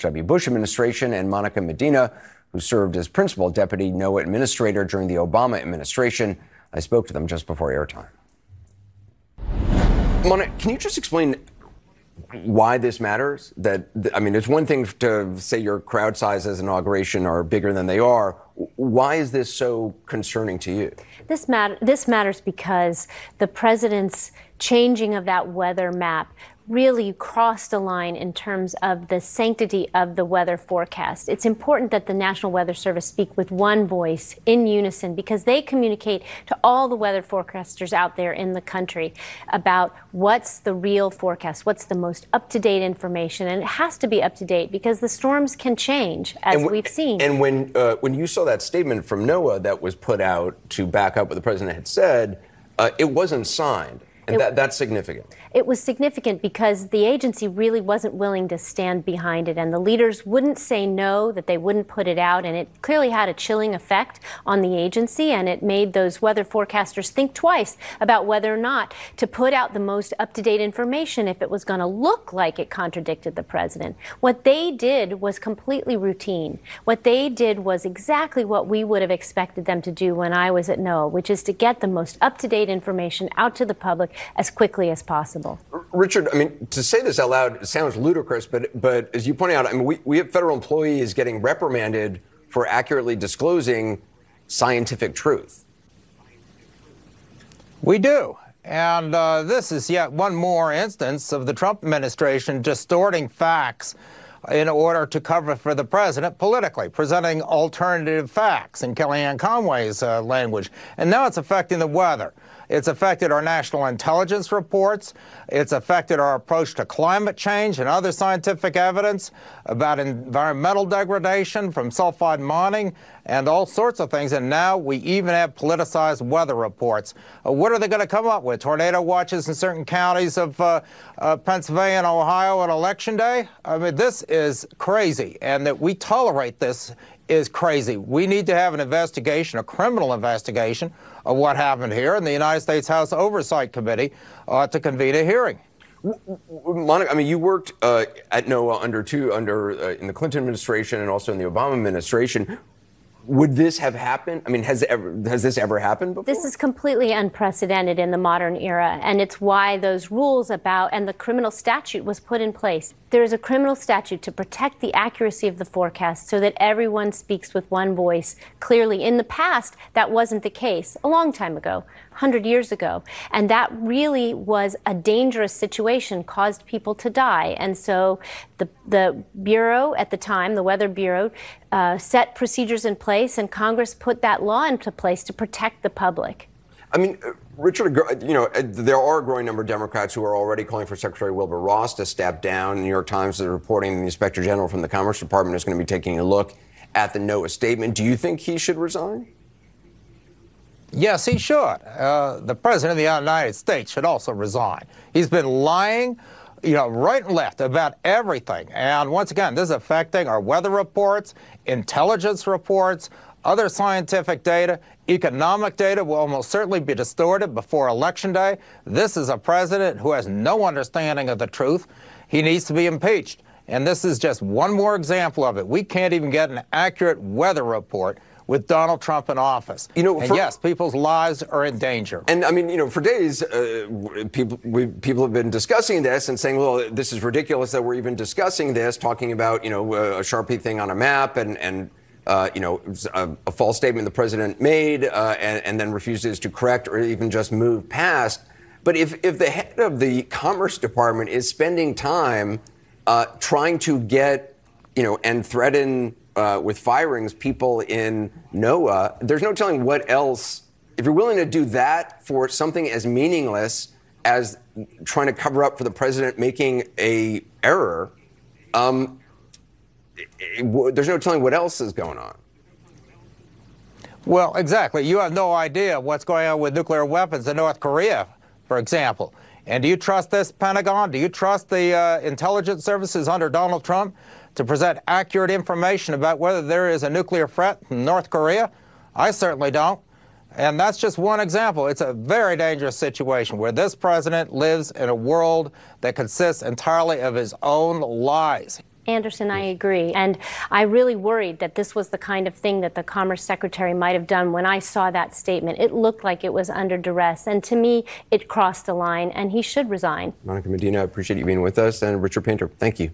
W. Bush administration, and Monica Medina, who served as principal deputy NOAA administrator during the Obama administration. I spoke to them just before airtime. Monica, can you just explain why this matters? That I mean, it's one thing to say your crowd sizes inauguration are bigger than they are. Why is this so concerning to you? This matter this matters because the president's changing of that weather map really crossed a line in terms of the sanctity of the weather forecast. It's important that the National Weather Service speak with one voice in unison because they communicate to all the weather forecasters out there in the country about what's the real forecast, what's the most up-to-date information, and it has to be up to date because the storms can change as we've seen. And when uh, when you saw that statement from NOAA that was put out to back up what the president had said, uh, it wasn't signed. And it, that, that's significant. It was significant because the agency really wasn't willing to stand behind it, and the leaders wouldn't say no, that they wouldn't put it out, and it clearly had a chilling effect on the agency, and it made those weather forecasters think twice about whether or not to put out the most up to date information if it was going to look like it contradicted the president. What they did was completely routine. What they did was exactly what we would have expected them to do when I was at NOAA, which is to get the most up to date information out to the public as quickly as possible. Richard, I mean, to say this out loud sounds ludicrous, but but as you point out, I mean, we, we have federal employees getting reprimanded for accurately disclosing scientific truth. We do. And uh, this is yet one more instance of the Trump administration distorting facts in order to cover for the president politically, presenting alternative facts in Kellyanne Conway's uh, language. And now it's affecting the weather. It's affected our national intelligence reports. It's affected our approach to climate change and other scientific evidence about environmental degradation from sulfide mining and all sorts of things. And now we even have politicized weather reports. Uh, what are they going to come up with? Tornado watches in certain counties of uh, uh, Pennsylvania and Ohio on election day? I mean, this is crazy. And that we tolerate this is crazy. We need to have an investigation, a criminal investigation of what happened here, and the United States House Oversight Committee ought to convene a hearing. Monica, I mean, you worked uh, at NOAA under two, under uh, in the Clinton administration and also in the Obama administration. Would this have happened? I mean, has ever has this ever happened before? This is completely unprecedented in the modern era, and it's why those rules about and the criminal statute was put in place. There is a criminal statute to protect the accuracy of the forecast so that everyone speaks with one voice clearly. In the past, that wasn't the case a long time ago. 100 years ago. And that really was a dangerous situation, caused people to die. And so the, the Bureau at the time, the Weather Bureau, uh, set procedures in place, and Congress put that law into place to protect the public. I mean, uh, Richard, you know, uh, there are a growing number of Democrats who are already calling for Secretary Wilbur Ross to step down. New York Times is reporting the Inspector General from the Commerce Department is going to be taking a look at the NOAA statement. Do you think he should resign? Yes, he should. Uh, the President of the United States should also resign. He's been lying, you know, right and left about everything. And once again, this is affecting our weather reports, intelligence reports, other scientific data, economic data will almost certainly be distorted before Election Day. This is a president who has no understanding of the truth. He needs to be impeached. And this is just one more example of it. We can't even get an accurate weather report with Donald Trump in office. You know, and for, yes, people's lives are in danger. And I mean, you know, for days, uh, people we, people have been discussing this and saying, well, this is ridiculous that we're even discussing this, talking about you know a Sharpie thing on a map and and. Uh, you know, a, a, false statement the president made uh, and, and then refuses to correct or even just move past. But if, if the head of the Commerce Department is spending time uh, trying to get, you know, and threaten uh, with firings people in NOAA, there's no telling what else. If you're willing to do that for something as meaningless as trying to cover up for the president making a error, um, it, it, there's no telling what else is going on. Well, exactly. You have no idea what's going on with nuclear weapons in North Korea, for example. And do you trust this Pentagon? Do you trust the uh, intelligence services under Donald Trump to present accurate information about whether there is a nuclear threat in North Korea? I certainly don't. And that's just one example. It's a very dangerous situation where this president lives in a world that consists entirely of his own lies. Anderson, I agree. And I really worried that this was the kind of thing that the Commerce Secretary might have done when I saw that statement. It looked like it was under duress. And to me, it crossed a line, and he should resign. Monica Medina, I appreciate you being with us. And Richard Painter, thank you.